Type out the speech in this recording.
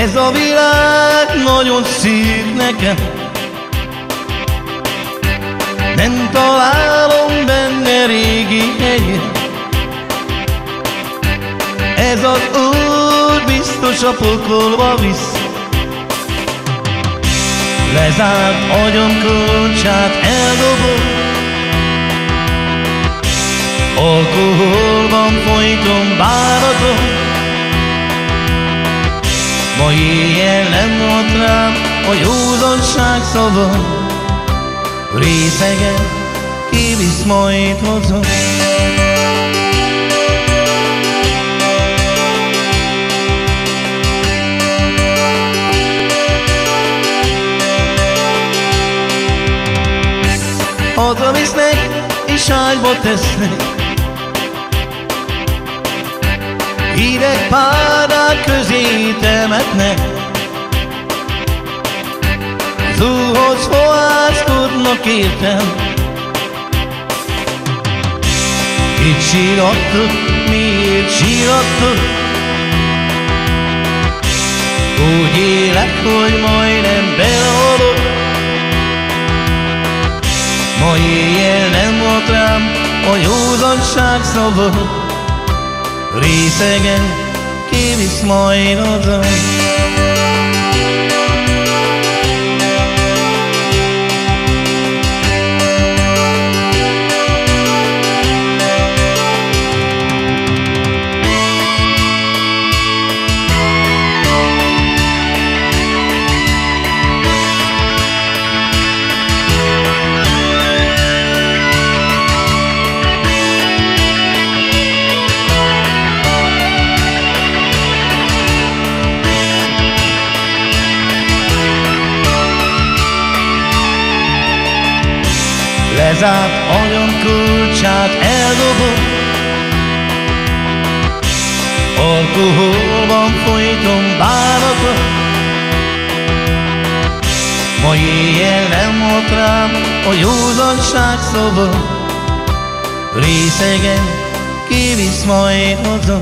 Ez a világ nagyon szűk nekem. Nem találom benne régi helyet. Ez az út biztos a pokolba visz. Lezárt agyom kulcsát eldobom. Alkoholban folyton bánatom Ma éjjel nem volt rám a józanság szava. Részegen kivisz majd haza Hazavisznek és ágyba tesznek. Hideg párák közé temetnek Zúhoz fohászkodnak értem. Itt sírattok, miért sírattok Úgy élek, hogy majdnem belehalok Ma éjjel nem volt rám a józanság szava. Részegen kivisz majd haza Lezárt agyam kulcsát eldobom Alkoholban folyton bánatot. Ma éjjel nem volt rám a józanság szava Részegen kivisz majd haza